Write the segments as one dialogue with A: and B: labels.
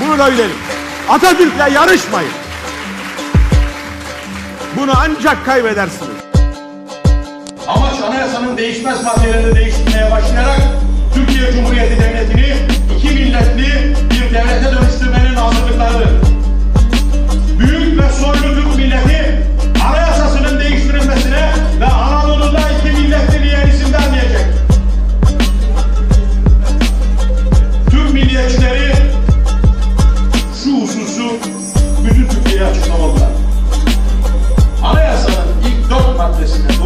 A: Bunu da bilelim. Atatürk'le yarışmayın. Bunu ancak kaybedersiniz.
B: Amaç anayasanın değişmez maddelerini değiştirmeye başlayarak Türkiye Cumhuriyeti Devleti'ni iki milletli bir devlete dönüştürmenin hazırlıklarıdır. İlk dört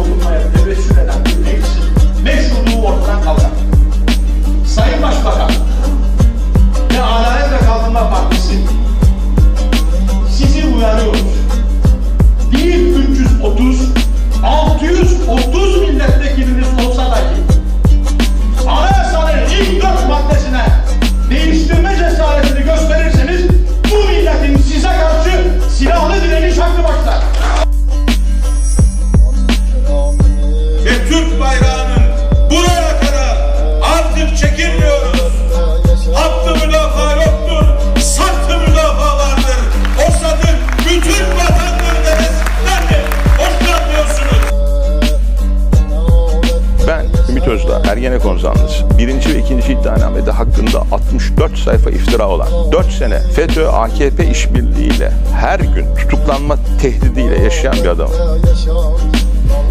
C: Ergenekon zanlısı. Birinci ve ikinci iddianamede hakkında 64 sayfa iftira olan, 4 sene FETÖ AKP işbirliğiyle her gün tutuklanma tehdidiyle yaşayan bir adam.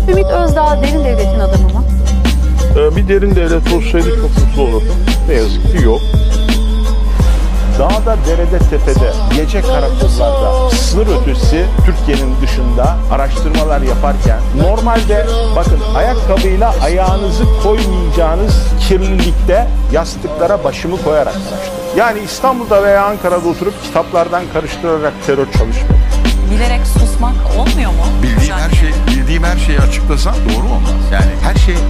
D: Ümit Özdağ derin devletin adamı mı?
C: Ee, bir derin devlet olsaydı çok mutlu olurdum. Ne yazık ki yok. Dağda, derede, tepede, gece karakollarda, sınır ötesi Türkiye'nin dışında araştırmalar yaparken normalde bakın ayakkabıyla ayağınızı koymayacağınız kirlilikte yastıklara başımı koyarak araştırdım. Yani İstanbul'da veya Ankara'da oturup kitaplardan karıştırarak terör çalışmadım.
E: Bilerek susmak olmuyor mu?
F: Bildiğim her şey, bildiğim her şeyi açıklasam doğru olmaz. Yani her şey e,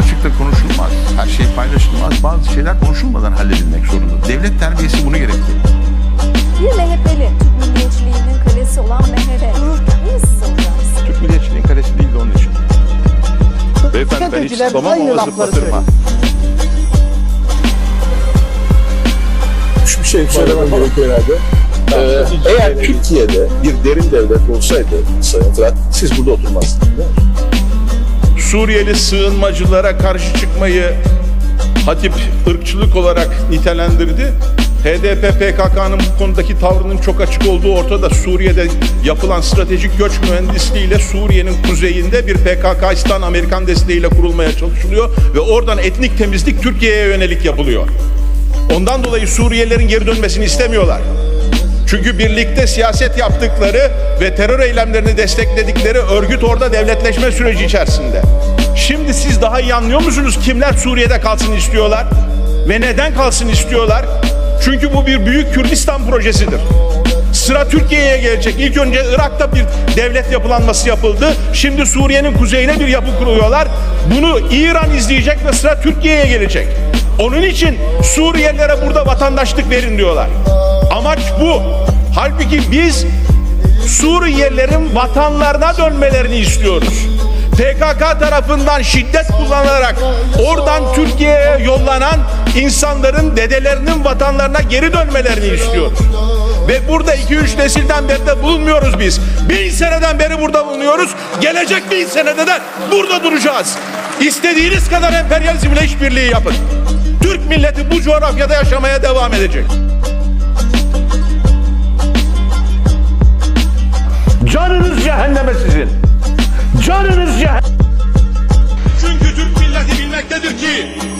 F: açıkta konuşulmaz. Her şey paylaşılmaz. Bazı şeyler konuşulmadan halledilmek zorunda. Devlet terbiyesi bunu gerektiriyor.
G: Bir MHP'li Türk milliyetçiliğinin kalesi olan MHP dururken niye siz olacaksınız?
C: Türk milliyetçiliğin kalesi değil de onun için. Beyefendi ben hiç zıplamam ama zıplatırım.
H: bir şey söylemem gerekiyor herhalde. Ee, eğer Türkiye'de bir derin devlet olsaydı Sayın Fırat, siz burada oturmazdınız. değil mi?
I: Suriyeli sığınmacılara karşı çıkmayı Hatip ırkçılık olarak nitelendirdi. HDP PKK'nın bu konudaki tavrının çok açık olduğu ortada. Suriye'de yapılan stratejik göç mühendisliğiyle Suriye'nin kuzeyinde bir PKKistan Amerikan desteğiyle kurulmaya çalışılıyor ve oradan etnik temizlik Türkiye'ye yönelik yapılıyor. Ondan dolayı Suriyelilerin geri dönmesini istemiyorlar. Çünkü birlikte siyaset yaptıkları ve terör eylemlerini destekledikleri örgüt orada devletleşme süreci içerisinde. Şimdi siz daha iyi anlıyor musunuz kimler Suriye'de kalsın istiyorlar ve neden kalsın istiyorlar? Çünkü bu bir büyük Kürdistan projesidir. Sıra Türkiye'ye gelecek. İlk önce Irak'ta bir devlet yapılanması yapıldı. Şimdi Suriye'nin kuzeyine bir yapı kuruyorlar. Bunu İran izleyecek ve sıra Türkiye'ye gelecek. Onun için Suriyelilere burada vatandaşlık verin diyorlar. Amaç bu. Halbuki biz Suriyelilerin vatanlarına dönmelerini istiyoruz. PKK tarafından şiddet kullanarak oradan Türkiye'ye yollanan insanların dedelerinin vatanlarına geri dönmelerini istiyoruz. Ve burada 2-3 nesilden beri de bulunmuyoruz biz. Bin seneden beri burada bulunuyoruz. Gelecek bin senede de burada duracağız. İstediğiniz kadar emperyalizmle işbirliği yapın. Türk milleti bu coğrafyada yaşamaya devam edecek. aqui.